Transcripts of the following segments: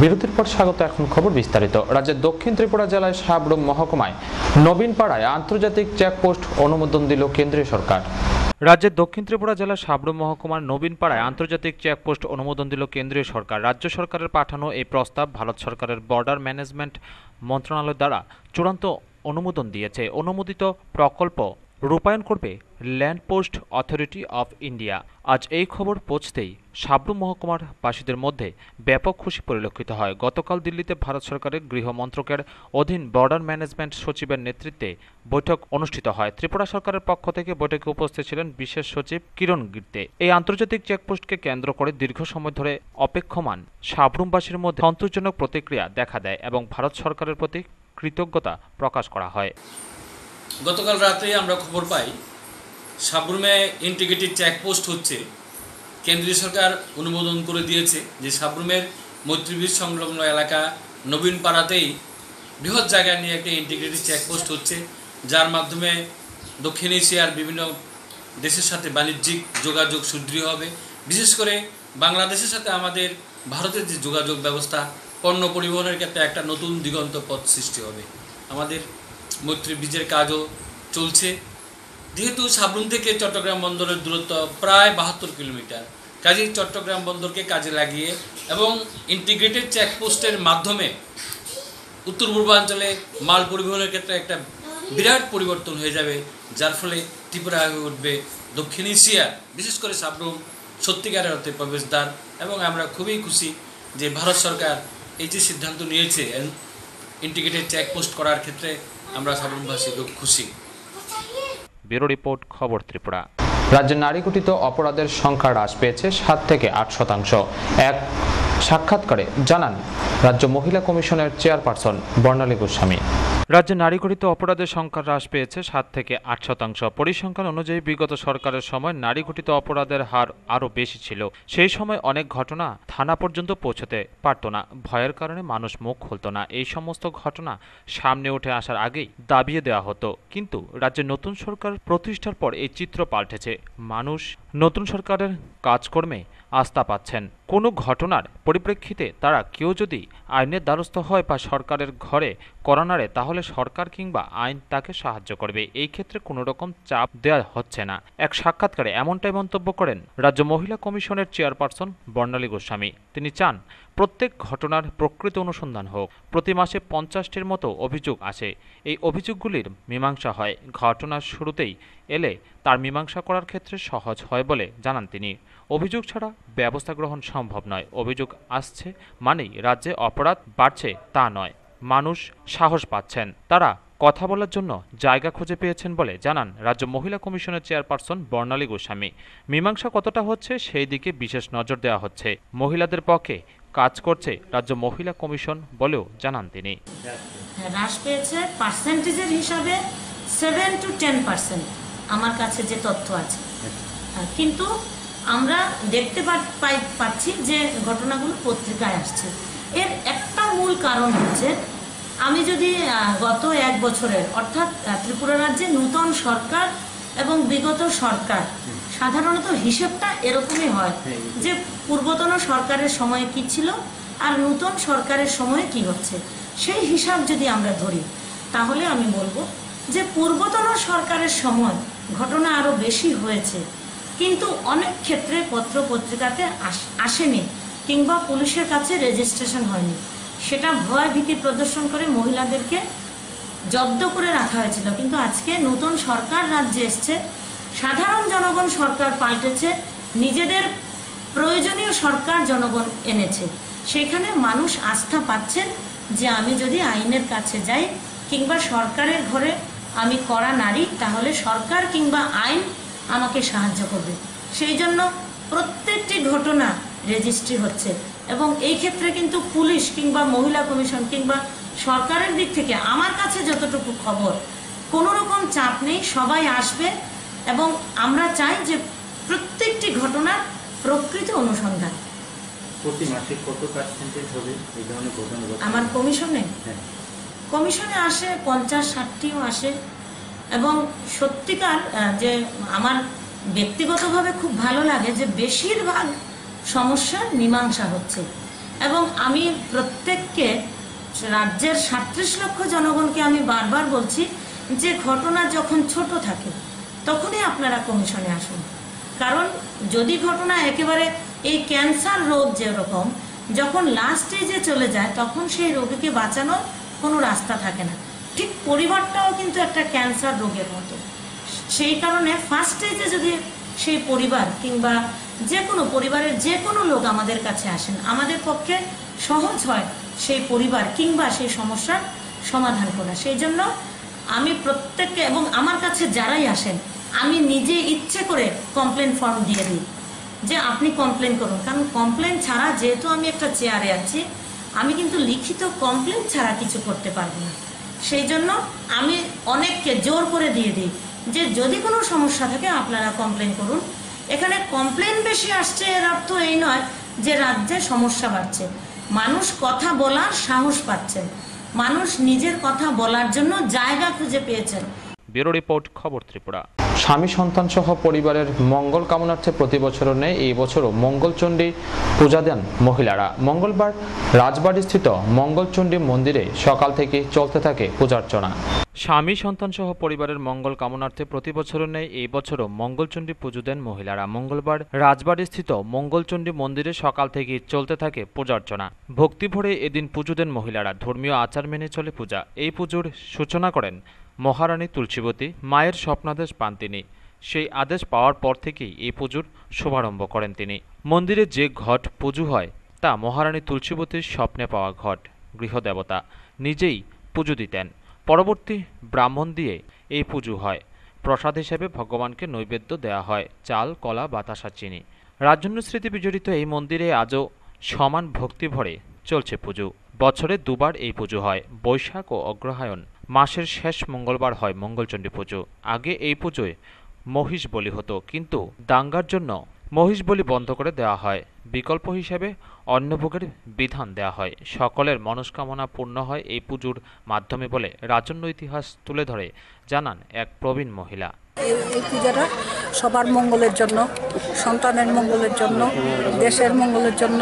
বিরতির পর স্বাগত এখন খবর বিস্তারিত। রাজ্যের দক্ষিণ ত্রিপুরা জেলায় সাবরুম মহকুমায় নবীন পাড়ায় আন্তর্জাতিক চেকপোস্ট অনুমোদন দিল কেন্দ্রীয় সরকার। রাজ্যের দক্ষিণ ত্রিপুরা জেলার সাবরুম মহকুমার নবীন পাড়ায় আন্তর্জাতিক চেকপোস্ট অনুমোদন দিল কেন্দ্রীয় সরকার। রাজ্য সরকারের পাঠানো এই প্রস্তাব ভারত সরকারের বর্ডার ম্যানেজমেন্ট মন্ত্রণালয় দ্বারা চূড়ান্ত অনুমোদন দিয়েছে। অনুমোদিত প্রকল্প রূপায়ণ করবে land port authority of India. আজ এই খবর পৌঁছতেই সাবরুম মহকুমার বাসীদের মধ্যে ব্যাপক খুশি পরিলক্ষিত হয়। গতকাল দিল্লিতে ভারত সরকারের গৃহ মন্ত্রকের অধীন বর্ডার ম্যানেজমেন্ট সচিবের নেতৃত্বে বৈঠক অনুষ্ঠিত হয়। ত্রিপুরা সরকারের পক্ষ থেকে বৈঠকে উপস্থিত ছিলেন বিশেষ সচিব কিরণ গির্তে। এই আন্তর্জাতিক চেকপোস্টকে কেন্দ্র করে দীর্ঘ সময় ধরে অপেক্ষমান সাবরুমবাসীর মধ্যে সন্তোষজনক প্রতিক্রিয়া দেখা দেয় এবং ভারত সরকারের প্রতি কৃতজ্ঞতা প্রকাশ করা হয়। গতকাল রাতে আমরা খবর পাই সাবরুমে ইন্টিগ্রেটেড চেকপোস্ট হচ্ছে। কেন্দ্রীয় সরকার অনুমোদন করে দিয়েছে যে সাবরুমের মৈত্রীবীর সংলগ্ন এলাকা নবীন পাড়াতেই বৃহৎ জায়গা নিয়ে একটা ইন্টিগ্রেটেড চেকপোস্ট হচ্ছে, যার মাধ্যমে দক্ষিণ এশিয়ার বিভিন্ন দেশের সাথে বাণিজ্যিক যোগাযোগ সুদৃঢ় হবে। বিশেষ করে বাংলাদেশের সাথে আমাদের ভারতের যে যোগাযোগ ব্যবস্থা, পণ্য পরিবহনের ক্ষেত্রে একটা নতুন দিগন্ত পথ সৃষ্টি হবে। আমাদের মৈত্রী বীজের কাজও চলছে। যেহেতু সাবরুম থেকে চট্টগ্রাম বন্দরের দূরত্ব প্রায় বাহাত্তর কিলোমিটার, কাজেই চট্টগ্রাম বন্দরকে কাজে লাগিয়ে এবং ইন্টিগ্রেটেড চেকপোস্টের মাধ্যমে উত্তর পূর্বাঞ্চলে মাল পরিবহনের ক্ষেত্রে একটা বিরাট পরিবর্তন হয়ে যাবে, যার ফলে ত্রিপুরা হয়ে উঠবে দক্ষিণ এশিয়া, বিশেষ করে সাবরুম সত্যিকারের অর্থে প্রবেশদ্বার এবং আমরা খুবই খুশি যে ভারত সরকার এই যে সিদ্ধান্ত নিয়েছে ইন্টিগ্রেটেড চেকপোস্ট করার ক্ষেত্রে আমরা সাবরুমবাসী খুব খুশি। ব্যুরো রিপোর্ট, খবর ত্রিপুরা। রাজ্যে নারী ঘটিত অপরাধের সংখ্যা হ্রাস পেয়েছে সাত থেকে আট শতাংশ। এক সাক্ষাৎকারে জানান রাজ্য মহিলা কমিশনের চেয়ারপারসন বর্ণালী গোস্বামী। রাজ্যে নারী ঘটিত অপরাধের সংখ্যা হ্রাস পেয়েছে সাত থেকে আট শতাংশ। পরিসংখ্যান অনুযায়ী বিগত সরকারের সময় নারী ঘটিত অপরাধের হার আরও বেশি ছিল। সেই সময় অনেক ঘটনা থানা পর্যন্ত পৌঁছতে পারত না। ভয়ের কারণে মানুষ মুখ খুলত না। এই সমস্ত ঘটনা সামনে উঠে আসার আগেই দাবিয়ে দেওয়া হতো। কিন্তু রাজ্যে নতুন সরকার প্রতিষ্ঠার পর এই চিত্র পাল্টেছে। মানুষ নতুন সরকারের কাজকর্মে আস্থা পাচ্ছেন। কোনো ঘটনার পরিপ্রেক্ষিতে তারা কেউ যদি আইনের দ্বারস্থ হয় বা সরকারের ঘরে করানারে তাহলে সরকার কিংবা আইন তাকে সাহায্য করবে। এই ক্ষেত্রে কোনো রকম চাপ দেওয়া হচ্ছে না। এক সাক্ষাৎকারে এমনটাই মন্তব্য করেন রাজ্য মহিলা কমিশনের চেয়ারপারসন বর্ণালী গোস্বামী। তিনি চান প্রত্যেক ঘটনার প্রকৃত অনুসন্ধান হোক। প্রতি মাসে পঞ্চাশটির মতো অভিযোগ আসে। এই অভিযোগগুলির মীমাংসা হয়। ঘটনার শুরুতেই এলে তার মীমাংসা করার ক্ষেত্রে সহজ হয় বলে জানান তিনি। অভিযোগ ছাড়া ব্যবস্থা গ্রহণ সম্ভব নয়। অভিযোগ আসছে মানেই রাজ্যে অপরাধ বাড়ছে তা নয়। মানুষ সাহস পাচ্ছেন। তারা কথা বলার জন্য জায়গা খুঁজে পেয়েছেন বলে জানান রাজ্য মহিলা কমিশনের চেয়ারপারসন বর্ণালী গোস্বামী। মীমাংসা কতটা হচ্ছে সেই দিকে বিশেষ নজর দেওয়া হচ্ছে। মহিলাদের পক্ষে কাজ করছে রাজ্য মহিলা কমিশন বলেও জানান তিনি। হ্রাস পেয়েছে পার্সেন্টেজের হিসাবে সেভেন টু টেন পার্সেন্ট। আমার কাছে যে তথ্য আছে। হ্যাঁ, কিন্তু আমরা দেখতে পাই পাচ্ছি যে ঘটনাগুলো পত্রিকায় আসছে। এর একটা মূল কারণ হচ্ছে আমি যদি গত এক বছরের অর্থাৎ ত্রিপুরা রাজ্যে নূতন সরকার এবং বিগত সরকার সাধারণত হিসেবটা এরকমই হয় যে পূর্বতন সরকারের সময় কি ছিল আর নূতন সরকারের সময় কি হচ্ছে। সেই হিসাব যদি আমরা ধরি তাহলে আমি বলব যে পূর্বতন সরকারের সময় ঘটনা আরও বেশি হয়েছে। কিন্তু অনেক ক্ষেত্রে পত্র পত্রিকাতে আসেনি কিংবা পুলিশের কাছে রেজিস্ট্রেশন হয়নি। সেটা ভয় ভীতি প্রদর্শন করে মহিলাদেরকে জব্দ করে রাখা হয়েছিল। কিন্তু আজকে নতুন সরকার রাজ্যে এসছে। সাধারণ জনগণ সরকার পাল্টেছে। নিজেদের প্রয়োজনীয় সরকার জনগণ এনেছে। সেখানে মানুষ আস্থা পাচ্ছেন যে আমি যদি আইনের কাছে যাই কিংবা সরকারের ঘরে আমি করা নারী, তাহলে সরকার কিংবা আইন আমাকে সাহায্য করবে। সেই জন্য প্রত্যেকটি ঘটনা রেজিস্ট্রি হচ্ছে এবং এই ক্ষেত্রে কিন্তু পুলিশ কিংবা মহিলা কমিশন কিংবা সরকারের দিক থেকে আমার কাছে যতটুকু খবর কোনো রকম চাপ নেই সবাই আসবে এবং আমরা চাই যে প্রত্যেকটি ঘটনার প্রকৃত অনুসন্ধান। প্রতি মাসে কত পার্সেন্টেজ হবে? এই ধরনের ঘটনা আমার কমিশনে? হ্যাঁ। কমিশনে আসে পঞ্চাশ ষাটটিও আসে। এবং সত্যিকার যে আমার ব্যক্তিগতভাবে খুব ভালো লাগে যে বেশিরভাগ সমস্যার মীমাংসা হচ্ছে। এবং আমি প্রত্যেককে, রাজ্যের সাঁত্রিশ লক্ষ জনগণকে আমি বারবার বলছি যে ঘটনা যখন ছোট থাকে, তখনই আপনারা কমিশনে আসুন। কারণ যদি ঘটনা একেবারে এই ক্যান্সার রোগ যেরকম, যখন লাস্ট স্টেজে চলে যায়, তখন সেই রোগীকে বাঁচানোর কোনো রাস্তা থাকে না। ঠিক পরিবারটাও কিন্তু একটা ক্যান্সার রোগের মতো। সেই কারণে ফার্স্ট স্টেজে যদি সেই পরিবার কিংবা যে কোনো পরিবারের যে কোনো লোক আমাদের কাছে আসেন, আমাদের পক্ষে সহজ হয় সেই পরিবার কিংবা সেই সমস্যার সমাধান করা। সেই জন্য আমি প্রত্যেককে এবং আমার কাছে যারাই আসেন, আমি নিজে ইচ্ছে করে কমপ্লেন ফর্ম দিয়ে দিই যে আপনি কমপ্লেন করুন। কারণ কমপ্লেন ছাড়া যেহেতু আমি একটা চেয়ারে আছি, আমি কিন্তু লিখিত কমপ্লেন ছাড়া কিছু করতে পারব না। সেই জন্য আমি অনেককে জোর করে দিয়ে দিই যে যদি কোনো সমস্যা থাকে আপনারা কমপ্লেন করুন। এখানে কমপ্লেন বেশি আসছে, এর অর্থ এই নয় যে রাজ্যে সমস্যা বাড়ছে। মানুষ কথা বলার সাহস পাচ্ছেন। মানুষ নিজের কথা বলার জন্য জায়গা খুঁজে পেয়েছেন। ব্যুরো রিপোর্ট, খবর ত্রিপুরা। স্বামী সন্তান সহ পরিবারের মঙ্গল কামনার্থে প্রতি বছরও নেই এই বছরও মঙ্গলচণ্ডী পূজা দেন মহিলারা। মঙ্গলবার রাজবাড়িস্থিত মঙ্গলচণ্ডী মন্দিরে সকাল থেকে চলতে থাকে পূজার্চনা। স্বামী সন্তান সহ পরিবারের মঙ্গল কামনার্থে প্রতি বছরও নেই এই বছরও মঙ্গলচণ্ডী পুজো দেন মহিলারা। মঙ্গলবার রাজবাড়িস্থিত মঙ্গলচণ্ডী মন্দিরে সকাল থেকে চলতে থাকে পূজার্চনা। ভক্তি ভরে এদিন পুজো দেন মহিলারা। ধর্মীয় আচার মেনে চলে পূজা। এই পুজোর সূচনা করেন মহারানী তুলসীবতী মায়ের স্বপ্নাদেশ পান তিনি। সেই আদেশ পাওয়ার পর থেকেই এই পুজোর শুভারম্ভ করেন তিনি। মন্দিরে যে ঘট পুজো হয়, তা মহারানী তুলসীবতীর স্বপ্নে পাওয়া ঘট, গৃহদেবতা নিজেই পুজো দিতেন। পরবর্তী ব্রাহ্মণ দিয়ে এই পুজো হয়। প্রসাদ হিসেবে ভগবানকে নৈবেদ্য দেওয়া হয়, চাল, কলা, বাতাসা, চিনি। রাজন্য স্মৃতি বিজড়িত এই মন্দিরে আজও সমান ভক্তি ভরে চলছে পুজো। বছরে দুবার এই পুজো হয়, বৈশাখ ও অগ্রহায়ণ। মাসের শেষ মঙ্গলবার হয় মঙ্গলচণ্ডী পুজো। আগে এই পুজোয় মহিষ বলি হতো, কিন্তু দাঙ্গার জন্য মহিষ বলি বন্ধ করে দেওয়া হয়। বিকল্প হিসেবে অন্নভোগের বিধান দেওয়া হয়। সকলের মনস্কামনা পূর্ণ হয় এই পুজোর মাধ্যমে বলে রাজন্য ইতিহাস তুলে ধরে জানান এক প্রবীণ মহিলা। এই পূজাটা সবার মঙ্গলের জন্য, সন্তানের মঙ্গলের জন্য, দেশের মঙ্গলের জন্য,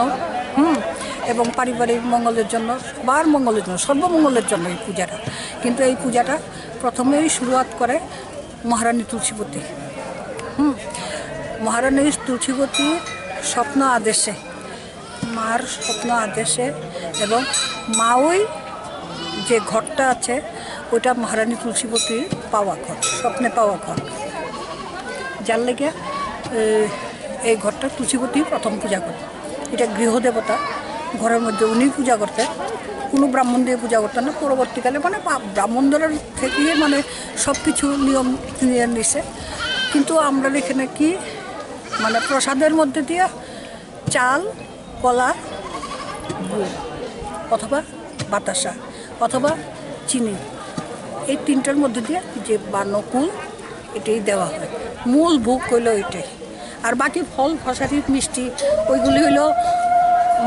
হুম এবং পারিবারিক মঙ্গলের জন্য, সবার মঙ্গলের জন্য, সর্বমঙ্গলের জন্য এই পূজাটা। কিন্তু এই পূজাটা প্রথমেই শুরুয়াত করে মহারানী তুলসীবতী হুম, মহারানী তুলসীবতীর স্বপ্ন আদেশে, মার স্বপ্ন আদেশে এবং মা ওই যে ঘরটা আছে, ওইটা মহারানী তুলসীবতীর পাওয়া ঘর, স্বপ্নে পাওয়া ঘর। যার লেগে এই ঘরটা তুলসীবতী প্রথম পূজা করে। এটা গৃহদেবতা ঘরের মধ্যে উনি পূজা করতেন। কোনো ব্রাহ্মণ দিয়ে পূজা করতেন না। পরবর্তীকালে মানে ব্রাহ্মণদের থেকে মানে সব কিছু নিয়ম নিয়ে নিছে। কিন্তু আমরা এখানে কি মানে প্রসাদের মধ্যে দিয়ে চাল, কলা, অথবা বাতাসা, অথবা চিনি, এই তিনটার মধ্যে দিয়ে যে বানকুল এটাই দেওয়া হয়। মূল ভোগ হইল ওইটাই আর বাকি ফল ফসারি মিষ্টি, ওইগুলি হইল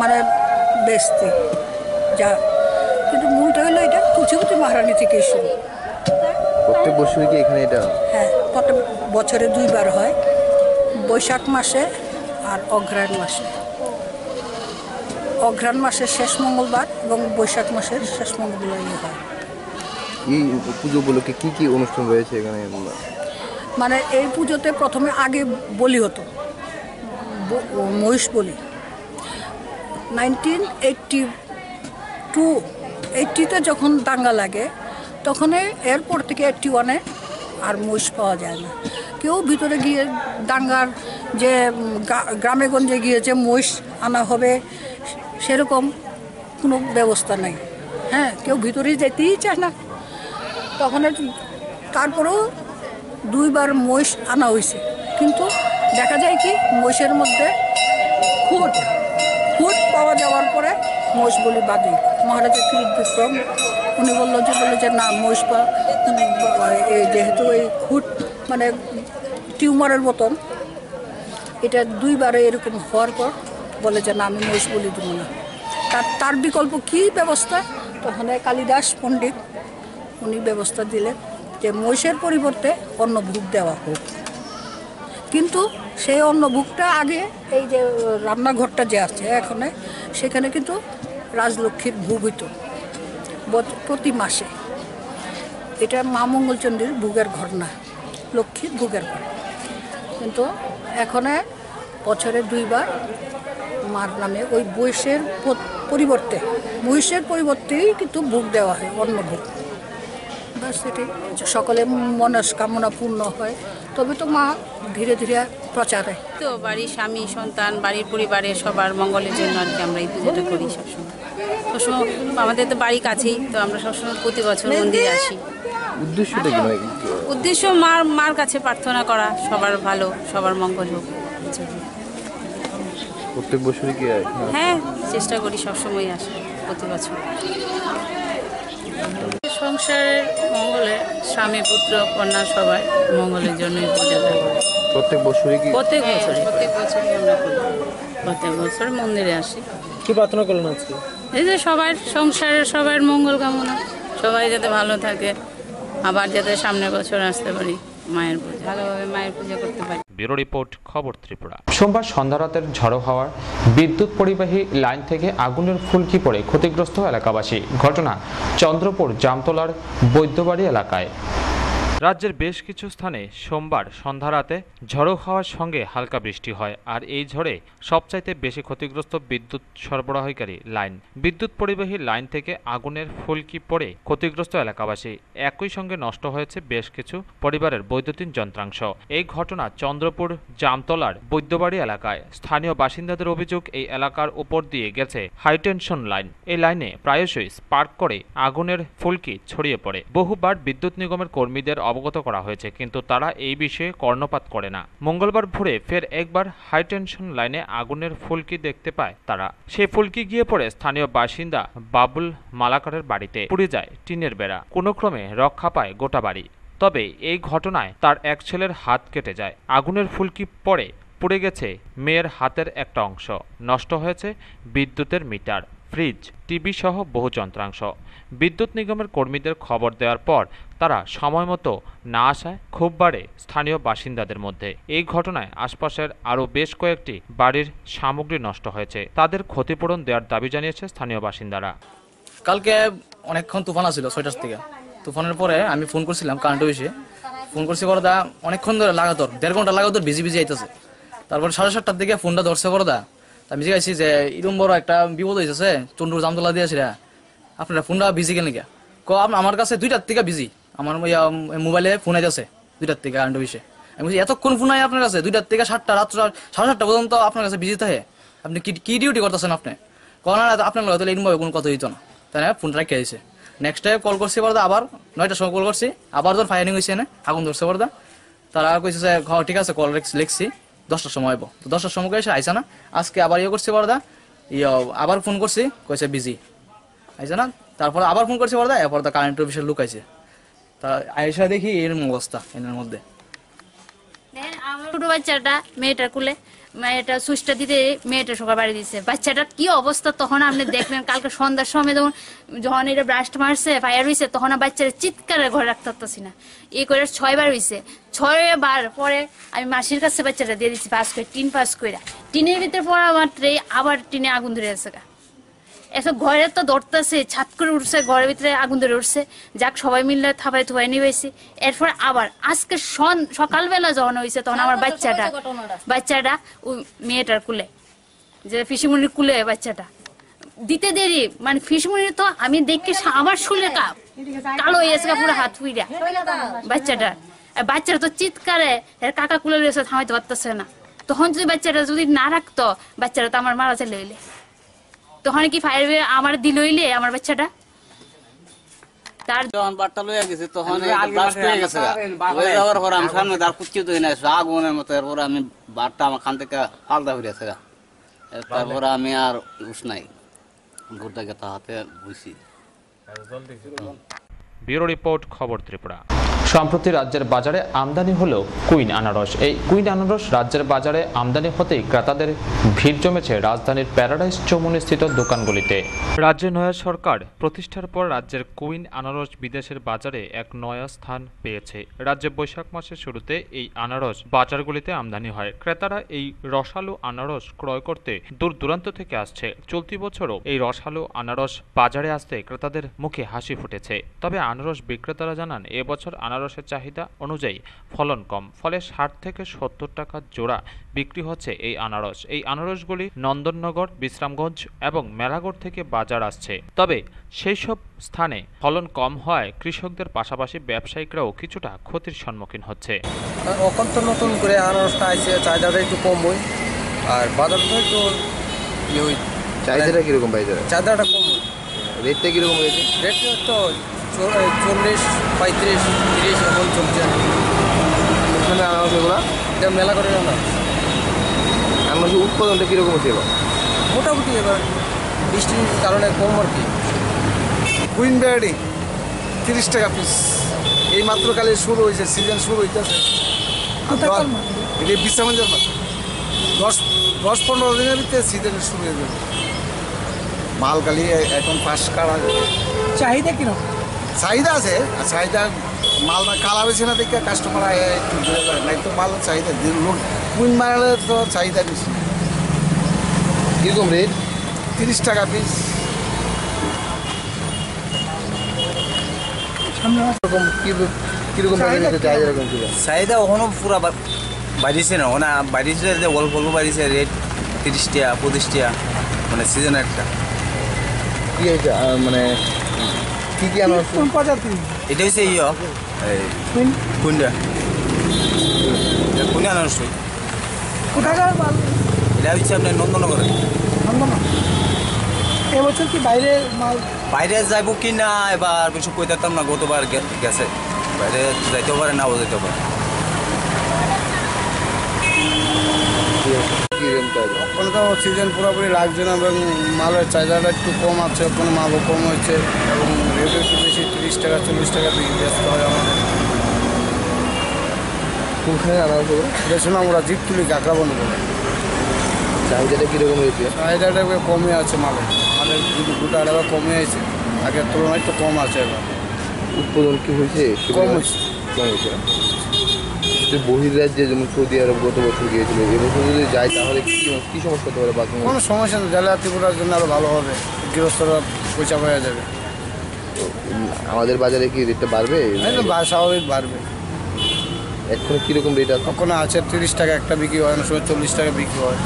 মানে বেস্তি। যা কিন্তু মূলটা হলো এটা তুলসীবতী মহারানী থেকেই শুরু প্রত্যেক বছরই কি এখানে এটা হ্যাঁ? প্রত্যেক বছরে দুইবার হয়। বৈশাখ মাসে আর অঘ্রায়ণ মাসে। অঘ্রাণ মাসের শেষ মঙ্গলবার এবং বৈশাখ মাসের শেষ মঙ্গলবার হয়। এই পুজো উপলক্ষে কি কি অনুষ্ঠান রয়েছে এখানে? মানে এই পুজোতে প্রথমে আগে বলি হতো। মহিষ বলি। নাইনটিন এইটটি টু, এইটটিতে যখন দাঙ্গা লাগে, তখন এরপর থেকে এইটটি ওয়ানে আর মহিষ পাওয়া যায় না। কেউ ভিতরে গিয়ে দাঙ্গার যে গ্রামে গঞ্জে গিয়ে যে মহিষ আনা হবে, সেরকম কোনো ব্যবস্থা নাই। হ্যাঁ কেউ ভিতরে যেতেই চায় না। তখন তারপরেও দুইবার মহিষ আনা হয়েছে। কিন্তু দেখা যায় কি মহিষের মধ্যে খুঁট খুঁট পাওয়া যাওয়ার পরে মহিষ বলি বাদে। মহারাজা কিরিট বিক্রম উনি বলল যে বলে যে, না, মহিষ পা যেহেতু এই খুঁট মানে টিউমারের মতন, এটা দুইবারে এরকম হওয়ার পর বলে যে, না, আমি মহিষ বলি দেবো না। তার তার বিকল্প কী ব্যবস্থা? তখন কালিদাস পণ্ডিত, উনি ব্যবস্থা দিলেন যে, মহিষের পরিবর্তে অন্য ভোগ দেওয়া হোক। কিন্তু সেই অন্নভোগটা আগে, এই যে রান্নাঘরটা যে আছে এখানে, সেখানে কিন্তু রাজলক্ষ্মীর ভোগ হইতো প্রতি মাসে। এটা মা মঙ্গলচণ্ডীর ভোগের ঘর না, লক্ষ্মীর ভোগের ঘর। কিন্তু এখন বছরে দুইবার মার নামে ওই প- পরিবর্তে, মহিষের পরিবর্তেই কিন্তু ভোগ দেওয়া হয়, অন্ন ভোগ। এটাই সকলে মনস্কামনা পূর্ণ হয়। তবে তো মা ধীরে ধীরে প্রচারে। তো বাড়ির স্বামী সন্তান বাড়ির পরিবারের সবার মঙ্গলের জন্য আর কি আমরা এই পুজোটা করি সবসময়। সবসময় আমাদের তো বাড়ি কাছেই তো আমরা সবসময় প্রতি বছর মন্দিরে আসি। উদ্দেশ্যটা কি উদ্দেশ্য মার মার কাছে প্রার্থনা করা সবার ভালো সবার মঙ্গল হোক। প্রত্যেক বছরই কি হ্যাঁ চেষ্টা করি সবসময় আসি প্রতি বছর। সংসারের মঙ্গলে স্বামী পুত্র কন্যা সবাই মঙ্গলের জন্যই করি প্রত্যেক বছরই কি? প্রত্যেক বছর প্রত্যেক বছরই আমরা করি। প্রত্যেক বছর মন্দিরে আসি। কি প্রার্থনা করলেন আজকে? এই যে সবার সংসারে সবার মঙ্গল কামনা সবাই যাতে ভালো থাকে আবার যাতে সামনের বছর আসতে পারি। মায়ের ভালোভাবে মায়ের পূজা করতে পারি। ব্যুরো রিপোর্ট খবর ত্রিপুরা। সোমবার সন্ধ্যা রাতের ঝড়ো হাওয়ার বিদ্যুৎ পরিবাহী লাইন থেকে আগুনের ফুলকি পড়ে ক্ষতিগ্রস্ত এলাকাবাসী। ঘটনা চন্দ্রপুর জামতলার বৈদ্যবাড়ি এলাকায়। রাজ্যের বেশ কিছু স্থানে সোমবার সন্ধ্যা রাতে ঝড়ো হওয়ার সঙ্গে হালকা বৃষ্টি হয় আর এই ঝড়ে সবচাইতে বেশি ক্ষতিগ্রস্ত বিদ্যুৎ সরবরাহকারী লাইন। বিদ্যুৎ পরিবাহী লাইন থেকে আগুনের ফুলকি পড়ে ক্ষতিগ্রস্ত এলাকাবাসী। একই সঙ্গে নষ্ট হয়েছে বেশ কিছু পরিবারের বৈদ্যুতিন যন্ত্রাংশ। এই ঘটনা চন্দ্রপুর, জামতলার বৈদ্যবাড়ি এলাকায়। স্থানীয় বাসিন্দাদের অভিযোগ, এই এলাকার উপর দিয়ে গেছে হাইটেনশন লাইন। এই লাইনে প্রায়শই স্পার্ক করে আগুনের ফুলকি ছড়িয়ে পড়ে। বহুবার বিদ্যুৎ নিগমের কর্মীদের অবগত করা হয়েছে, কিন্তু তারা এই বিষয়ে কর্ণপাত করে না। মঙ্গলবার ভোরে ফের একবার হাইটেনশন লাইনে আগুনের ফুলকি দেখতে পায় তারা। সেই ফুলকি গিয়ে পড়ে স্থানীয় বাসিন্দা বাবুল মালাকারের বাড়িতে। পুড়ে যায় টিনের বেড়া। কোনো ক্রমে রক্ষা পায় গোটা বাড়ি। তবে এই ঘটনায় তার এক ছেলের হাত কেটে যায়। আগুনের ফুলকি পড়ে, পুড়ে গেছে মেয়ের হাতের একটা অংশ। নষ্ট হয়েছে বিদ্যুতের মিটার। ফ্রিজ, টিভি সহ বহু যন্ত্রাংশ। বিদ্যুৎ নিগমের কর্মীদের খবর দেওয়ার পর তারা সময় মতো না আসায় ক্ষোভ বাড়ে স্থানীয় বাসিন্দাদের মধ্যে। এই ঘটনায় আশপাশের আরও বেশ কয়েকটি বাড়ির সামগ্রী নষ্ট হয়েছে। তাদের ক্ষতিপূরণ দেওয়ার দাবি জানিয়েছে স্থানীয় বাসিন্দারা। কালকে অনেকক্ষণ তুফান আসছিল ছয়টার থেকে। তুফানের পরে আমি ফোন করছিলাম কারেন্ট অফিসে ফোন করছি বড়দা, অনেকক্ষণ ধরে লাগাতর, দেড় ঘণ্টা লাগাতর বিজি বিজি আইতেছে। তারপর সাড়ে সাতটার দিকে ফোনটা ধরছে তা আমি জিজ্ঞাসি যে এরকম বড় একটা বিপদ হয়েছে চন্ডুর জামতলা দিয়েছি রে আপনারা ফোনটা বিজি কেন গিয়া ক আমার কাছে দুইটার থেকে বিজি আমার মোবাইলে ফোন আইতেছে দুইটার থেকে কারেন্ট অফিসে আমি বলছি এতক্ষণ ফোন আপনার কাছে? দুইটার থেকে সাতটা রাত্র সাড়ে সাতটা পর্যন্ত আপনার কাছে বিজি থাকে। আপনি কি কি ডিউটি করতেছেন আপনি? কখন আপনার লগে তাহলে এরকমভাবে কোনো কথা দিত না। তাই ফোনটা রেখে দিয়েছে নেক্সট টাইম কল করছি বড়দা আবার নয়টার সময় কল করছি। আবার যখন ফায়ারিং হয়েছে না আগুন ধরছে বড়দা তারা কইছে "হ, ঠিক আছে কল লিখছি। দশটার সময় আইব তো দশটার সময় এসে আইসা না, আজকে আবার ইয়ে করছি বড়দা। ইয়ে আবার ফোন করছি, কইছে, বিজি। আইসা না, তারপরে আবার ফোন করছি বড়দা, এরপর দা কারেন্ট অফিসের লোক আইছে। তা আইসা দেখি এরম অবস্থা এর মধ্যে। ছোট বাচ্চাটা, মেয়েটার কুলে। মেয়েটা সুইচটা দিতে মেয়েটা সকাল বাড়ি দিচ্ছে বাচ্চাটার কি অবস্থা? তখন আপনি দেখলেন কালকে সন্ধ্যার সময় যখন যখন এটা ব্রাস্ট মারছে ফায়ার হয়েছে তখন বাচ্চারা চিৎকারে ঘরে রাখতে পারতেছি না। এ করে ছয়বার হয়েছে ছয়বার পরে আমি মাসির কাছে বাচ্চাটা দিয়ে দিচ্ছি পাস করে, টিন পাস করে টিনের ভিতরে পড়া মাত্রে আবার টিনে আগুন ধরে আছে। এসব ঘরে তো ধরতেছে ছাদ করে উঠছে ঘরের ভিতরে আগুন ধরে উঠছে। যাক সবাই মিলে থাপাই থুপাই নিবেছি এরপর আবার আজকে সন- সকালবেলা যখন হয়েছে তখন আমার বাচ্চাটা বাচ্চাটা ওই মেয়েটার কুলে যে ফিসিমুনির কুলে বাচ্চাটা। দিতে দেরি মানে ফিসিমুনি তো আমি দেখে আমার শুলে কাপ কালো হয়ে গেছে পুরো হাত ফুইরা বাচ্চাটা আর বাচ্চাটা তো চিৎকারে এর কাকা কুলে রয়েছে থামাইতে পারতেছে না। তখন যদি বাচ্চাটা যদি না রাখতো বাচ্চাটা তো আমার মারা চলে হইলে তখন কি ফায়ার আমার দিল হইলে আমার বাচ্চাটা? তার যখন বার্তা লইয়া গেছে তখন ব্লাস্ট হয়ে গেছে হয়ে যাওয়ার পর আমি সামনে তার কুচ্ছি তো না আগুনের মতো। এরপরে আমি বারটা আমার খান থেকে আলাদা গেছে তারপরে আমি আর উস নাই। ঘুরতে গেতে হাতে বুঝছি ব্যুরো রিপোর্ট খবর ত্রিপুরা। সম্প্রতি রাজ্যের বাজারে আমদানি হলো কুইন আনারস। এই কুইন আনারস রাজ্যের বাজারে আমদানি হতেই ক্রেতাদের ভিড় জমেছে রাজধানীর প্যারাডাইস চৌমুনি স্থিত দোকানগুলিতে। রাজ্যে নয়া সরকার প্রতিষ্ঠার পর রাজ্যের কুইন আনারস বিদেশের বাজারে এক নয়া স্থান পেয়েছে। রাজ্যে বৈশাখ মাসের শুরুতে এই আনারস বাজারগুলিতে আমদানি হয়। ক্রেতারা এই রসালো আনারস ক্রয় করতে দূর দূরান্ত থেকে আসছে। চলতি বছরও এই রসালো আনারস বাজারে আসতে ক্রেতাদের মুখে হাসি ফুটেছে। তবে আনারস বিক্রেতারা জানান এবছর আনারসের চাহিদা অনুযায়ী ফলন কম ফলে ষাট থেকে সত্তর টাকা জোড়া বিক্রি হচ্ছে এই আনারস। এই আনারসগুলি নন্দননগর বিশ্রামগঞ্জ এবং মেলাগড় থেকে বাজার আসছে। তবে সেই সব স্থানে ফলন কম হয় কৃষকদের পাশাপাশি ব্যবসায়িকরাও কিছুটা ক্ষতির সম্মুখীন হচ্ছে। এখন তো নতুন করে আনারসটা আইছে চাহিদাটা একটু কম হয়। আর বাজারটা একটু চাহিদাটা কীরকম বাজারে চাহিদাটা কম হয়। রেটটা কীরকম রয়েছে? রেট তো চল্লিশ পঁয়ত্রিশ তিরিশ এমন চলছে ওখানে আনারস এগুলো এটা মেলা করে না আনারসের উৎপাদনটা কীরকম হচ্ছে এবার? মোটামুটি এবার বৃষ্টির কারণে কম আর কি। কুইন বেড়ি তিরিশ টাকা পিস এই মাত্র কালে শুরু হয়েছে সিজন শুরু হইতেছে। এটা বিশ্রামঞ্জের মাত্র দশ দশ পনেরো দিনের ভিতরে সিজন শুরু হয়ে যাবে। মাল কালি এখন পাঁচ কাটা চাহিদা কীরকম? চাহিদা আছে। আর চাহিদা মাল কালা বেশি না দেখে কাস্টমার একটু নাই তো মাল চাহিদা লোক কুইন মারালে তো চাহিদা বেশি। কীরকম রেট তিরিশ টাকা পিস কীরকম চাহিদা ওখানেও পুরা বাড়িছে না। ওনা বাড়িছে যে অল্প অল্প বাড়িছে রেট তিরিশ টাকা পঁচিশ টাকা। মানে সিজন একটা। কি মানে কি কি আনারস? কোন প্রজাতি। এটা হচ্ছে ইয়ে এই কুন্ডা কুন্ডা আনারস কোথাকার মাল এটা হচ্ছে আপনার নন্দনগরে। নন্দনা এবছর কি বাইরে মাল বাইরে যাইব কি না এবার কিছু কই দিতাম না গতবার গে- গেছে। বাইরে যাইতেও পারে নাও যেতে পারে। এখন তো সিজন পুরোপুরি লাগছে না এবং মালের চাহিদাটা একটু কম আছে ওখানে মালও কম হচ্ছে এবং রেট একটু বেশি তিরিশ টাকা চল্লিশ টাকা বিক্রি ব্যস্ত হয় আমাদের। এগুলো বেশি আমরা জিপ তুলি কাঁকড়া বন্ধ করে চাহিদাটা কীরকম রয়েছে চাহিদাটা কমে আছে মালের। মালের দুটো দুটো আড়াই কমে আছে আগের তুলনায় একটু কম আছে এবার। উৎপাদন কি হয়েছে? কম হয়েছে। কম হয়েছে? যে বহিরাজ্যে যেমন সৌদি আরব গত বছর গিয়েছিল এবছর যদি যায় তাহলে কি কি সমস্যা হতে পারে বাথরুম? কোনো সমস্যা নেই জেলা ত্রিপুরার জন্য আরও ভালো হবে গৃহস্থরা পয়সা পাওয়া যাবে। আমাদের বাজারে কি রেটটা বাড়বে? স্বাভাবিক বাড়বে। এখন কীরকম রেট আছে? ওখানে আছে তিরিশ টাকা একটা বিক্রি হয় অনেক সময় চল্লিশ টাকা বিক্রি হয়।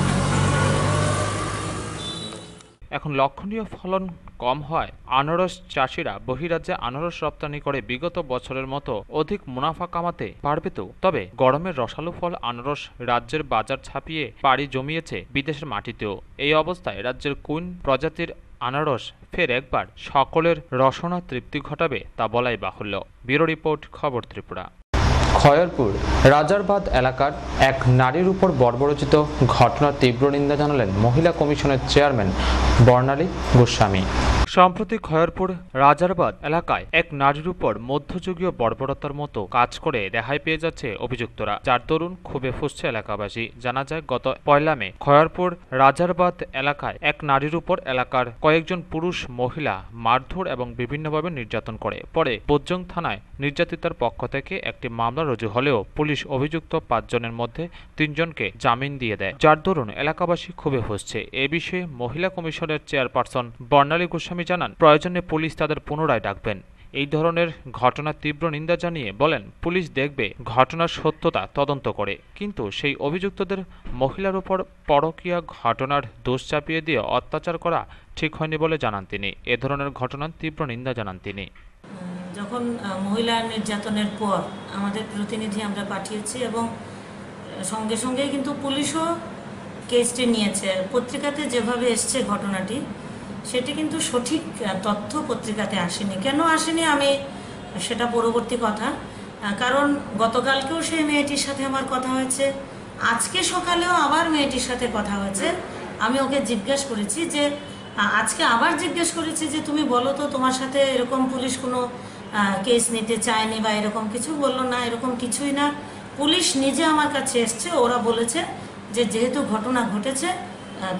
এখন লক্ষণীয় ফলন কম হয়। আনারস চাষিরা বহিরাজ্যে আনারস রপ্তানি করে বিগত বছরের মতো অধিক মুনাফা কামাতে পারবে তো? তবে গরমের রসালো ফল, আনারস রাজ্যের বাজার ছাপিয়ে পাড়ি জমিয়েছে বিদেশের মাটিতেও। এই অবস্থায় রাজ্যের কুইন প্রজাতির আনারস ফের একবার সকলের রসনা তৃপ্তি ঘটাবে তা বলাই বাহুল্য। ব্যুরো রিপোর্ট, খবর ত্রিপুরা। খয়রপুর, রাজারবাদ এলাকার এক নারীর উপর বর্বরচিত ঘটনার তীব্র নিন্দা জানালেন মহিলা কমিশনের চেয়ারম্যান বর্ণালী গোস্বামী। সম্প্রতি খয়রপুর, রাজারবাদ এলাকায় এক নারীর উপর মধ্যযুগীয় বর্বরতার মতো কাজ করে রেহাই পেয়ে যাচ্ছে অভিযুক্তরা, যার দরুন ক্ষোভে ফুসছে এলাকাবাসী। জানা যায়, গত পয়লা মে খয়রপুর, রাজারবাদ এলাকায় এক নারীর উপর এলাকার কয়েকজন পুরুষ, মহিলা মারধর এবং বিভিন্নভাবে নির্যাতন করে। পরে বোজ্জং থানায় নির্যাতিতার পক্ষ থেকে একটি মামলা রুজু হলেও পুলিশ অভিযুক্ত পাঁচজনের মধ্যে তিনজনকে জামিন দিয়ে দেয়। যার দরুন এলাকাবাসী ক্ষোভে হচ্ছে এ বিষয়ে মহিলা কমিশনের চেয়ারপারসন বর্ণালী গোস্বামী জানান, প্রয়োজনে পুলিশ তাদের পুনরায় ডাকবেন। এই ধরনের ঘটনার তীব্র নিন্দা জানিয়ে বলেন, পুলিশ দেখবে ঘটনার সত্যতা তদন্ত করে। কিন্তু সেই অভিযুক্তদের মহিলার উপর পরকীয়া ঘটনার দোষ চাপিয়ে দিয়ে অত্যাচার করা ঠিক হয়নি বলে জানান তিনি। এ ধরনের ঘটনার তীব্র নিন্দা জানান তিনি। যখন মহিলা নির্যাতনের পর আমাদের প্রতিনিধি আমরা পাঠিয়েছি এবং সঙ্গে সঙ্গে কিন্তু পুলিশও কেসটি নিয়েছে। পত্রিকাতে যেভাবে এসছে ঘটনাটি, সেটি কিন্তু সঠিক তথ্য পত্রিকাতে আসেনি। কেন আসেনি আমি সেটা পরবর্তী কথা। কারণ গতকালকেও সেই মেয়েটির সাথে আমার কথা হয়েছে। আজকে সকালেও আবার মেয়েটির সাথে কথা হয়েছে। আমি ওকে জিজ্ঞেস করেছি যে আজকে আবার জিজ্ঞেস করেছি যে, তুমি বলো তো তোমার সাথে এরকম পুলিশ কোনো কেস নিতে চায়নি বা এরকম কিছু বলল না, এরকম কিছুই না। পুলিশ নিজে আমার কাছে এসছে, ওরা বলেছে যে যেহেতু ঘটনা ঘটেছে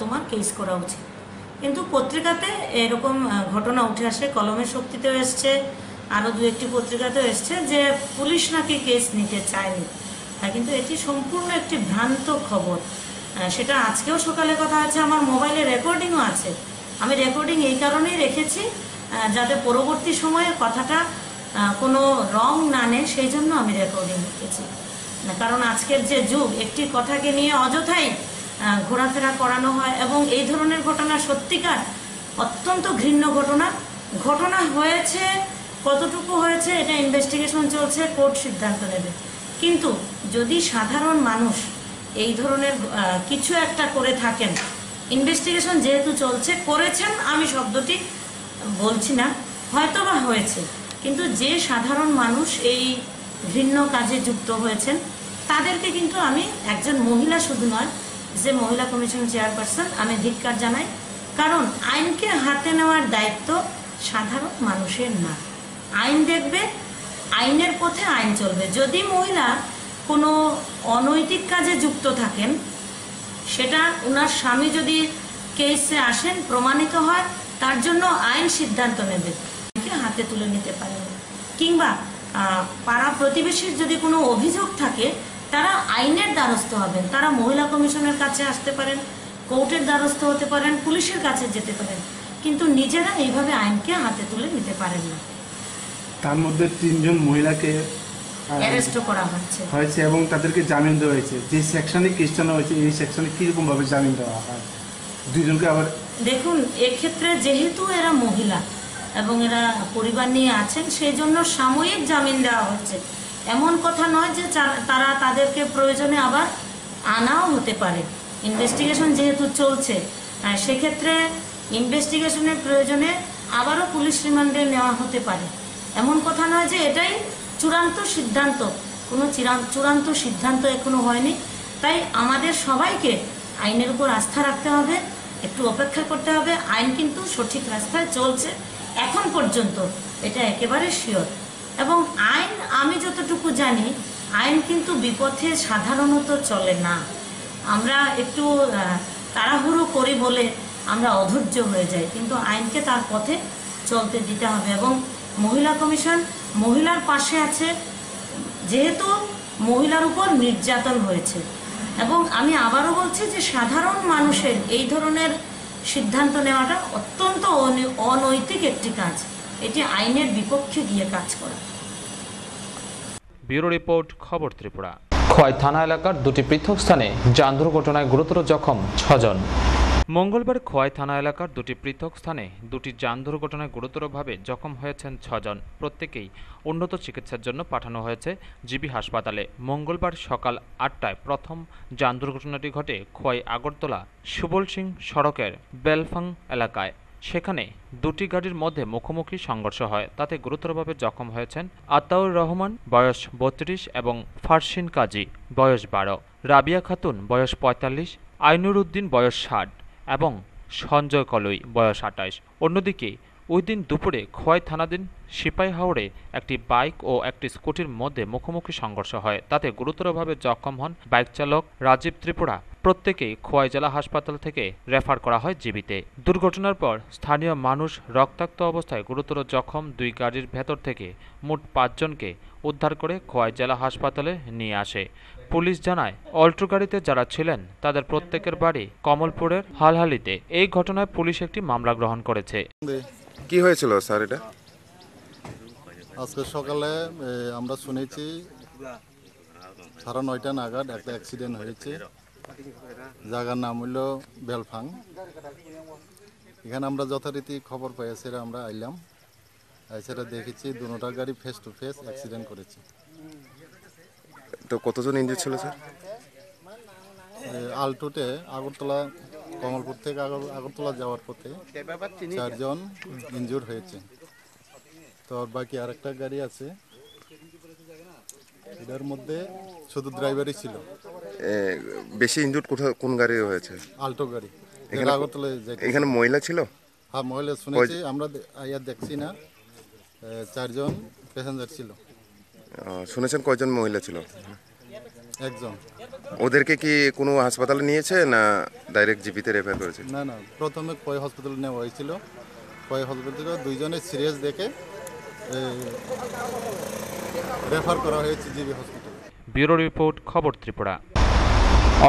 তোমার কেস করা উচিত। কিন্তু পত্রিকাতে এরকম ঘটনা উঠে আসে কলমের শক্তিতেও এসছে আরও দু একটি পত্রিকাতেও এসছে যে পুলিশ নাকি কেস নিতে চায়নি। কিন্তু এটি সম্পূর্ণ একটি ভ্রান্ত খবর। সেটা আজকেও সকালে কথা আছে, আমার মোবাইলে রেকর্ডিংও আছে। আমি রেকর্ডিং এই কারণেই রেখেছি যাতে পরবর্তী সময়ে কথাটা কোনো রং না নেয় সেই জন্য আমি রেকর্ডিং রেখেছি না, কারণ আজকের যে যুগ একটি কথাকে নিয়ে অযথাই ঘোরাফেরা করানো হয় এবং এই ধরনের ঘটনা সত্যিকার অত্যন্ত ঘৃণ্য ঘটনা। ঘটনা হয়েছে কতটুকু হয়েছে এটা ইনভেস্টিগেশন চলছে কোর্ট সিদ্ধান্ত নেবে। কিন্তু যদি সাধারণ মানুষ এই ধরনের কিছু একটা করে থাকেন ইনভেস্টিগেশন যেহেতু চলছে করেছেন আমি শব্দটি বলছি না হয়তো বা হয়েছে। কিন্তু যে সাধারণ মানুষ এই ঘৃণ্য কাজে যুক্ত হয়েছেন, তাদেরকে কিন্তু আমি একজন মহিলা শুধু নয়, যে মহিলা কমিশন চেয়ারপারসন, আমি ধিক্কার জানাই। কারণ আইনকে হাতে নেওয়ার দায়িত্ব সাধারণ মানুষের না। আইন দেখবে, আইনের পথে আইন চলবে। যদি মহিলা কোনো অনৈতিক কাজে যুক্ত থাকেন, সেটা ওনার স্বামী যদি কেসে আসেন, প্রমাণিত হয়, তার জন্য আইন সিদ্ধান্ত নেবে। হাতে তুলে নিতে পারেন কিংবা পাড়া প্রতিবেশীর যদি কোনো অভিযোগ থাকে তারা আইনের দ্বারস্থ হবেন। তারা মহিলা কমিশনের কাছে আসতে পারেন কোর্টের দ্বারস্থ হতে পারেন পুলিশের কাছে যেতে পারেন। কিন্তু নিজেরা এইভাবে আইনকে হাতে তুলে নিতে পারেন না। তার মধ্যে তিনজন মহিলাকে আহ, অ্যারেস্টও করা হচ্ছে। হয়েছে এবং তাদেরকে জামিন দেওয়া হয়েছে। যে সেকশনে খ্রিস্টানো হয়েছে এই সেকশনে কীরকম ভাবে জামিন দেওয়া হয়? দুইজনকে আবার দেখুন এক্ষেত্রে যেহেতু এরা মহিলা এবং এরা পরিবার নিয়ে আছেন সেই জন্য সাময়িক জামিন দেওয়া হচ্ছে। এমন কথা নয় যে তারা তাদেরকে প্রয়োজনে আবার আনাও হতে পারে। ইনভেস্টিগেশন যেহেতু চলছে সেক্ষেত্রে ইনভেস্টিগেশনের প্রয়োজনে আবারও পুলিশ রিমান্ডে নেওয়া হতে পারে। এমন কথা নয় যে এটাই চূড়ান্ত সিদ্ধান্ত। কোনো চূড়ান্ত সিদ্ধান্ত এখনও হয়নি। তাই আমাদের সবাইকে আইনের উপর আস্থা রাখতে হবে, একটু অপেক্ষা করতে হবে। আইন কিন্তু সঠিক রাস্তায় চলছে। এখন পর্যন্ত, এটা একেবারে শিওর এবং আইন, আমি যতটুকু জানি, আইন কিন্তু বিপথে সাধারণত চলে না। আমরা একটু তাড়াহুড়ো করি বলে আমরা অধৈর্য হয়ে যাই, কিন্তু আইনকে তার পথে চলতে দিতে হবে। এবং মহিলা কমিশন, মহিলার পাশে আছে, যেহেতু মহিলার উপর নির্যাতন হয়েছে। এবং আমি আবারও বলছি যে সাধারণ মানুষের এই ধরনের সিদ্ধান্ত নেওয়াটা অত্যন্ত অনৈ- অনৈতিক একটি কাজ। এটি আইনের বিপক্ষে গিয়ে কাজ করা। ব্যুরো রিপোর্ট খবর ত্রিপুরা। খোয়াই থানা এলাকার দুটি পৃথক স্থানে যান দুর্ঘটনায় গুরুতর জখম ছজন। মঙ্গলবার খোয়াই থানা এলাকার দুটি পৃথক স্থানে দুটি যান দুর্ঘটনায় গুরুতরভাবে জখম হয়েছেন ছজন। প্রত্যেকেই উন্নত চিকিৎসার জন্য পাঠানো হয়েছে জিবি হাসপাতালে। মঙ্গলবার সকাল আটটায় প্রথম যান দুর্ঘটনাটি ঘটে খোয়াই আগরতলা সুবল সিং সড়কের বেলফাং এলাকায়। সেখানে দুটি গাড়ির মধ্যে মুখোমুখি সংঘর্ষ হয়, তাতে গুরুতরভাবে জখম হয়েছেন আতাউর রহমান, বয়স বত্রিশ, এবং ফারসিন কাজী, বয়স বারো। রাবিয়া খাতুন, বয়স পঁয়তাল্লিশ, আইনুর উদ্দিন, বয়স ষাট। এবং সঞ্জয় কলই, বয়স আটাইশ। অন্যদিকে, ওই দিন দুপুরে খোয়াই থানাধীন সিপাই হাওড়ে একটি বাইক ও একটি স্কুটির মধ্যে মুখোমুখি সংঘর্ষ হয়। তাতে গুরুতরভাবে জখম হন বাইক চালক রাজীব ত্রিপুরা। প্রত্যেকেই খোয়াই জেলা হাসপাতাল থেকে রেফার করা হয় জীবিতে। দুর্ঘটনার পর স্থানীয় মানুষ রক্তাক্ত অবস্থায় গুরুতর জখম দুই গাড়ির ভেতর থেকে মোট পাঁচজনকে উদ্ধার করে খোয়াই জেলা হাসপাতালে নিয়ে আসে। পুলিশ জানায় অল্টো গাড়িতে যারা ছিলেন তাদের প্রত্যেকের বাড়ি কমলপুরের হালহালিতে। এই ঘটনায় পুলিশ একটি মামলা গ্রহণ করেছে। কি হয়েছিল স্যার এটা? আজকে সকালে আমরা শুনেছি সাড়ে নয়টা নাগাদ একটা অ্যাক্সিডেন্ট হয়েছে। জায়গার নাম হইল বেলফাং। এখানে আমরা যথারীতি খবর পেয়েছি আমরা আইলাম। এছাড়া দেখেছি দুটা গাড়ি ফেস টু ফেস অ্যাক্সিডেন্ট করেছে। তো কতজন ইঞ্জুর ছিল স্যার আলটোতে আগরতলা কমলপুর থেকে আগর- আগরতলা যাওয়ার পথে চারজন ইনজুর হয়েছে। তো বাকি আর আরেকটা গাড়ি আছে। এটার মধ্যে শুধু ড্রাইভারই ছিল। বেশি ইঞ্জুর কোথাও কোন গাড়ি হয়েছে? আল্টো গাড়ি। এখানে আগরতলায় যাইতে এখানে মহিলা ছিল? হ্যাঁ মহিলা শুনেছি আমরা দেখছি না। চারজন প্যাসেঞ্জার ছিল। শুনেছেন কয়জন মহিলা ছিল? একজন। ওদেরকে কি কোনো হাসপাতালে নিয়েছে না ডাইরেক্ট জিপিতে রেফার করেছে? না না প্রথমে কয় হসপিটালে নেওয়া হয়েছিল? কয় হসপিটালে দুইজনে সিরিয়াস দেখে রেফার করা হয়েছে জিবি হসপিটাল ব্যুরো রিপোর্ট খবর ত্রিপুরা।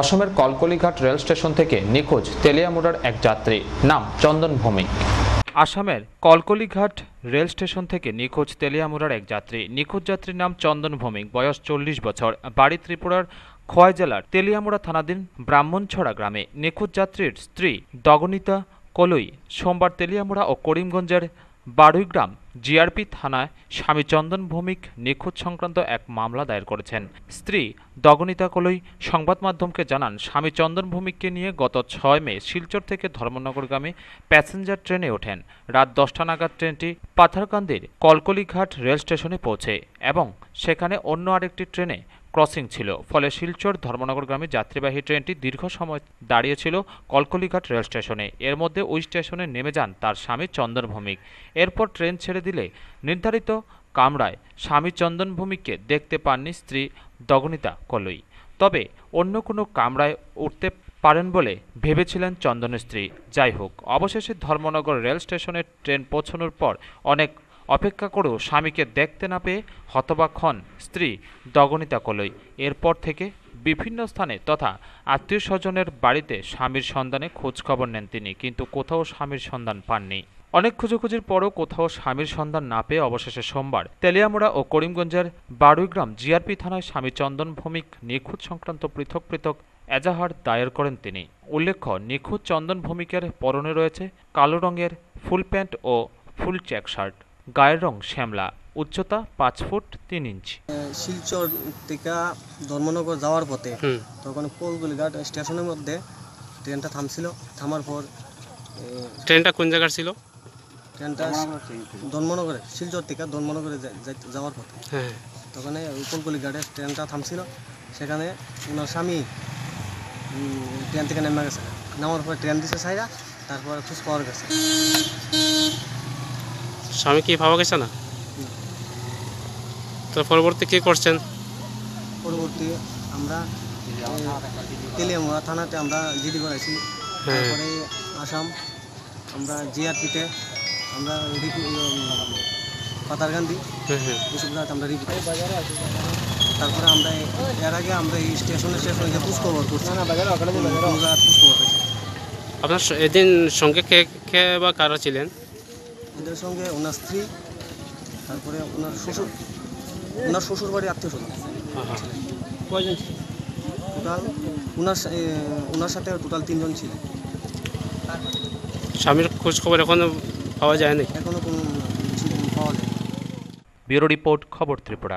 অসমের কলকলিঘাট রেল স্টেশন থেকে নিখোঁজ তেলিয়ামুড়ার এক যাত্রী নাম চন্দন ভৌমিক। আসামের কলকলিঘাট রেল স্টেশন থেকে নিখোঁজ তেলিয়ামুড়ার এক যাত্রী। নিখোঁজ যাত্রীর নাম চন্দন ভৌমিক, বয়স চল্লিশ বছর। বাড়ি ত্রিপুরার খোয়াই জেলার তেলিয়ামুড়া থানাধীন ব্রাহ্মণছড়া গ্রামে নিখোঁজ যাত্রীর স্ত্রী দগনিতা কলই সোমবার তেলিয়ামুড়া ও করিমগঞ্জের বাড়ুইগ্রাম জিআরপি থানায় স্বামী চন্দন ভৌমিক নিখোঁজ সংক্রান্ত এক মামলা দায়ের করেছেন। স্ত্রী দগনিতা কলই সংবাদ মাধ্যমকে জানান, স্বামী চন্দন ভৌমিককে নিয়ে গত ছয় মে শিলচর থেকে ধর্মনগরগামী প্যাসেঞ্জার ট্রেনে ওঠেন। রাত দশটা নাগাদ ট্রেনটি পাথারকান্দির কলকলিঘাট রেল স্টেশনে পৌঁছে এবং সেখানে অন্য আরেকটি ট্রেনে ক্রসিং ছিল। ফলে শিলচর ধর্মনগর গ্রামে যাত্রীবাহী ট্রেনটি দীর্ঘ সময় দাঁড়িয়েছিল কলকলিঘাট রেল স্টেশনে। এর মধ্যে ওই স্টেশনে নেমে যান তার স্বামী চন্দন ভৌমিক এরপর ট্রেন ছেড়ে দিলে নির্ধারিত কামরায় স্বামী চন্দন ভৌমিককে দেখতে পাননি স্ত্রী দগনিতা কলই। তবে অন্য কোনো কামরায় উঠতে পারেন বলে ভেবেছিলেন চন্দনের স্ত্রী। যাই হোক, অবশেষে ধর্মনগর রেল স্টেশনে ট্রেন পৌঁছানোর পর অনেক অপেক্ষা করেও স্বামীকে দেখতে না পেয়ে হতবাক হন স্ত্রী দগনিতা কলই। এরপর থেকে বিভিন্ন স্থানে তথা আত্মীয় স্বজনের বাড়িতে স্বামীর সন্ধানে খোঁজ খবর নেন তিনি, কিন্তু কোথাও স্বামীর সন্ধান পাননি। অনেক খোঁজাখুঁজির পরও কোথাও স্বামীর সন্ধান না পেয়ে অবশেষে সোমবার তেলিয়ামুড়া ও করিমগঞ্জের বাড়ুইগ্রাম জিআরপি থানায় স্বামী চন্দন ভৌমিক নিখোঁজ সংক্রান্ত পৃথক পৃথক এজাহার দায়ের করেন তিনি। উল্লেখ্য নিখোঁজ চন্দন ভৌমিকের পরনে রয়েছে কালো রঙের ফুল প্যান্ট ও ফুল চেক শার্ট। গায়ের রং শ্যামলা উচ্চতা পাঁচ ফুট তিন ইঞ্চি। শিলচর থেকে ধর্মনগর যাওয়ার পথে তখন কোলগুলিঘাট স্টেশনের মধ্যে ট্রেনটা থামছিল। থামার পর ট্রেনটা কোন জায়গার ছিল? ট্রেনটা ধর্মনগরে শিলচর থেকে ধর্মনগরে যাওয়ার পথে। হ্যাঁ। তখন কোলগুলিঘাটে ট্রেনটা থামছিল। সেখানে ওনার স্বামী ট্রেন থেকে নেমে গেছে। নামার পর ট্রেন দিছে সাইরা তারপর খোঁজ পাওয়ার গেছে। স্বামী কি পাওয়া গেছে না? তো পরবর্তী কি করছেন? পরবর্তী আমরা তেলিয়ামুড়া থানাতে আমরা জিডি করাইছি হ্যাঁ। তারপরে আসাম আমরা জিআরপিতে আমরা রিপি- উম, পাতারকান্দি হ্যাঁ হ্যাঁ। এসব জায়গাতে আমরা রিপোর্ট তারপরে আমরা এর আগে আমরা এই স্টেশনে স্টেশনে যে খোঁজখবর করছি আপনার এদিন সঙ্গে কে কে বা কারা ছিলেন? ওদের সঙ্গে ওনার স্ত্রী তারপরে ওনার শ্বশুর ওনার শ্বশুর বাড়ি আত্মীয় স্বজন। কয়জন টোটাল ওনার সা- ওনার সাথে টোটাল তিনজন ছিল। স্বামীর খোঁজ খবর এখনও পাওয়া যায়নি? এখনও কোনো পাওয়া যায় ব্যুরো রিপোর্ট খবর ত্রিপুরা।